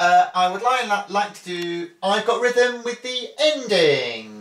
uh, I would like, like to do I've Got Rhythm with the ending.